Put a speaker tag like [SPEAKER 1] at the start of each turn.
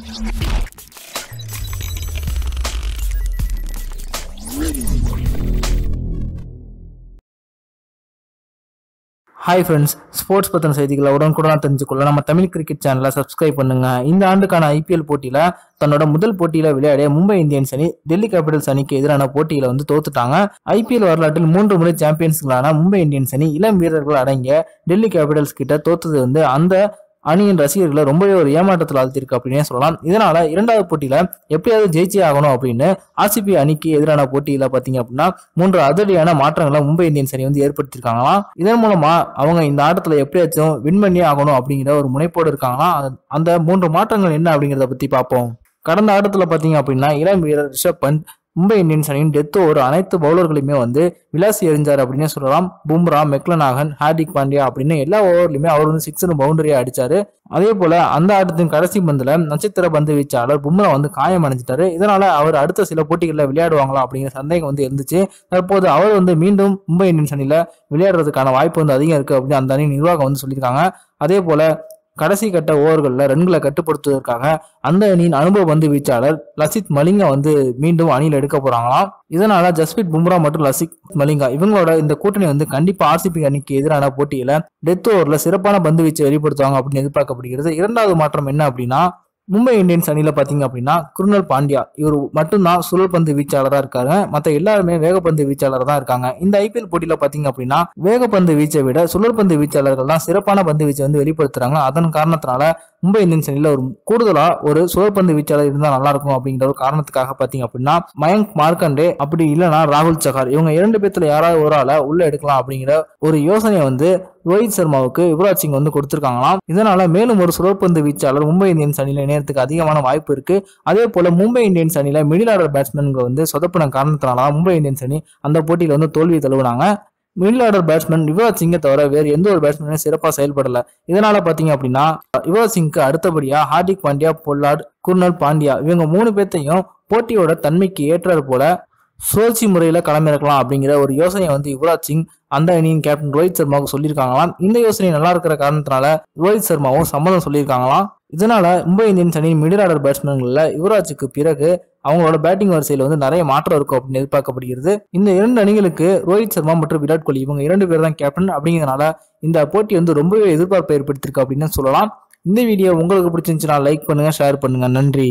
[SPEAKER 1] Hi friends sports பற்றின செய்திகளை உடனுக்குடன் தெரிஞ்சுக்கொள்ள நம்ம தமிழ் கிரிக்கெட் சேனலை சப்ஸ்கிரைப் பண்ணுங்க. இந்த ஆண்டுக்கான ஐபிஎல் போட்டியில் தன்னோட முதல் போட்டியில் விளையாடிய மும்பை இந்தியன்ஸ் அணி டெல்லி கேபிட்டல்ஸ் அணிக்கு எதிரான போட்டியில் வந்து தோத்துட்டாங்க. ஐபிஎல் வரலாற்றில் மூன்று முறை சாம்பியன்ஸ்களான மும்பை இந்தியன்ஸ் அணி இளம் வீரர்கள் அடங்கிய டெல்லி கேபிட்டல்ஸ் கிட்ட தோத்தது வந்து அந்த அணியின் ரசிகர்களை ரொம்பவே ஒரு ஏமாற்றத்தில் ஆழ்த்திருக்கு அப்படின்னே சொல்லலாம். இதனால இரண்டாவது போட்டியில எப்படியாவது ஜெயிச்சே ஆகணும் அப்படின்னு ஆர்சிபி அணிக்கு எதிரான போட்டியில பாத்தீங்க அப்படின்னா மூன்று அதிரடியான மாற்றங்களை மும்பை இந்தியன்ஸ் அணி வந்து ஏற்படுத்திருக்காங்களாம் இதன் மூலமா அவங்க இந்த ஆட்டத்துல எப்படியாச்சும் வின் பண்ணியே ஆகணும் அப்படிங்கிற ஒரு முனைப்போடு இருக்காங்களாம். அந்த மூன்று மாற்றங்கள் என்ன அப்படிங்கிறத பத்தி பார்ப்போம். கடந்த ஆட்டத்துல பாத்தீங்க அப்படின்னா இளம் வீரர் ரிஷப் பந்த் மும்பை இந்தியன்ஸ் அணியின் டெத் ஓவர் அனைத்து பவுலர்களையுமே வந்து விளாசி எறிஞ்சார் அப்படின்னே சொல்லலாம். பும்ரா மெக்லநாகன் ஹார்திக் பாண்டியா அப்படின்னு எல்லா ஓவர்லையுமே அவர் வந்து சிக்ஸர் பவுண்டரியா அடிச்சாரு. அதே போல அந்த ஆட்டத்தின் கடைசி பந்துல நட்சத்திர பந்து வீச்சாளர் பும்ரா வந்து காயம் அடைஞ்சிட்டாரு. இதனால அவர் அடுத்த சில போட்டிகளில் விளையாடுவாங்களா அப்படிங்கிற சந்தேகம் வந்து இருந்துச்சு தற்போது அவர் வந்து மீண்டும் மும்பை இந்தியன்ஸ் அணியில விளையாடுறதுக்கான வாய்ப்பு வந்து அதிகம் இருக்கு அப்படின்னு அந்த அணி நிர்வாகம் வந்து சொல்லியிருக்காங்க. அதே போல கடைசி கட்ட ஓவர்களில் ரன்களை கட்டுப்படுத்துவதற்காக அந்த அணியின் அனுபவ பந்து வீச்சாளர் லசித் மலிங்கா வந்து மீண்டும் அணியில் எடுக்க போறாங்களாம். இதனால ஜஸ்பிரித் பும்ரா மற்றும் லசித் மலிங்கா இவங்களோட இந்த கூட்டணி வந்து கண்டிப்பா ஆர்சிபி அணிக்கு எதிரான போட்டியில டெத் ஓவர்ல சிறப்பான பந்து வீச்சை வெளிப்படுத்துவாங்க அப்படின்னு எதிர்பார்க்கப்படுகிறது. இரண்டாவது மாற்றம் என்ன அப்படின்னா மும்பை இந்தியன்ஸ் அணியில் பார்த்தீங்க அப்படின்னா குருணல் பாண்டியா இவர் மட்டும்தான் சுழல் பந்து வீச்சாளராக இருக்காங்க மற்ற எல்லாருமே வேகப்பந்து வீச்சாளர் தான் இருக்காங்க. இந்த ஐபிஎல் போட்டியில் பார்த்தீங்க அப்படின்னா வேகப்பந்து வீச்சை விட சுழல் பந்து வீச்சாளர்கள் தான் சிறப்பான பந்து வீச்சை வந்து வெளிப்படுத்துறாங்க. அதன் காரணத்தினால மும்பை இந்தியன்ஸ் அணியில் ஒரு கூடுதலாக ஒரு சுழற்பந்து வீச்சாளர் இருந்தால் நல்லா இருக்கும் அப்படிங்கிற ஒரு காரணத்துக்காக பார்த்தீங்க அப்படின்னா மயங்க் மார்க்கண்டே அப்படி இல்லைன்னா ராகுல் சகார் இவங்க இரண்டு பேர்த்துல யாராவது ஒரு ஆளை உள்ள எடுக்கலாம் அப்படிங்கிற ஒரு யோசனையை வந்து ரோஹித் சர்மாவுக்கு யுவராஜ் சிங் வந்து கொடுத்திருக்காங்களாம். இதனால மேலும் ஒரு சுழற்பந்து வீச்சாளர் மும்பை இந்தியன்ஸ் அணியில இணையத்துக்கு அதிகமான வாய்ப்பு இருக்கு. அதே போல மும்பை இந்தியன்ஸ் அணியில மிடில் ஆர்டர் பேட்ஸ்மேன்கள் வந்து சொதப்பின காரணத்தினால மும்பை இந்தியன்ஸ் அணி அந்த போட்டியில வந்து தோல்வி தழுவினாங்க. மிடில் ஆர்டர் பேட்ஸ்மேன் யுவராஜ் சிங்கை தவிர வேறு எந்த ஒரு பேட்ஸ்மேனும் சிறப்பாக செயல்படல. இதனால பாத்தீங்க அப்படின்னா யுவராஜ் சிங்க்கு அடுத்தபடியா ஹார்திக் பாண்டியா பொல்லாட் குர்னல் பாண்டியா இவங்க மூணு பேர்த்தையும் போட்டியோட தன்மைக்கு ஏற்றாறு போல சுழற்சி முறையில் களமிறக்கலாம் அப்படிங்கிற ஒரு யோசனையை வந்து யுவராஜ் சிங் அந்த அணியின் கேப்டன் ரோஹித் சர்மாவுக்கு சொல்லியிருக்காங்களாம். இந்த யோசனை நல்லா இருக்கிற காரணத்தினால ரோஹித் சர்மாவும் சம்மதம் சொல்லியிருக்காங்களாம். இதனால மும்பை இந்தியன்ஸ் அணியின் மிடில் ஆர்டர் பேட்ஸ்மேன்களில் யுவராஜுக்கு பிறகு அவங்களோட பேட்டிங் வரிசையில் வந்து நிறைய மாற்றம் இருக்கும் அப்படின்னு எதிர்பார்க்கப்படுகிறது. இந்த இரண்டு அணிகளுக்கு ரோஹித் சர்மா மற்றும் விராட் கோலி இவங்க இரண்டு பேர் தான் கேப்டன் அப்படிங்கிறதுனால இந்த போட்டி வந்து ரொம்பவே எதிர்பார்ப்பை ஏற்படுத்தியிருக்கு அப்படின்னு சொல்லலாம். இந்த வீடியோ உங்களுக்கு பிடிச்சிருந்துச்சுன்னா லைக் பண்ணுங்க ஷேர் பண்ணுங்க. நன்றி.